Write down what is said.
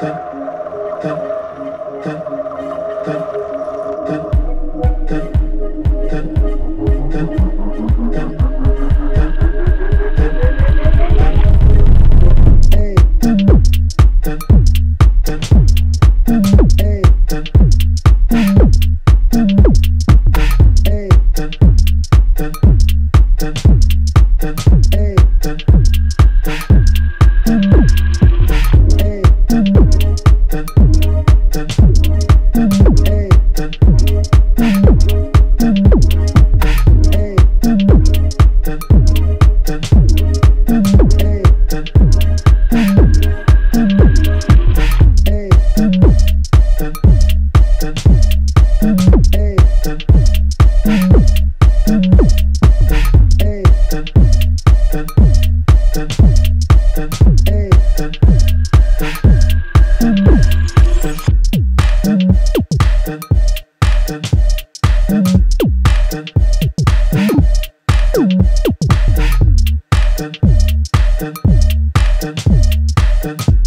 dun, dun, dun. Thank you.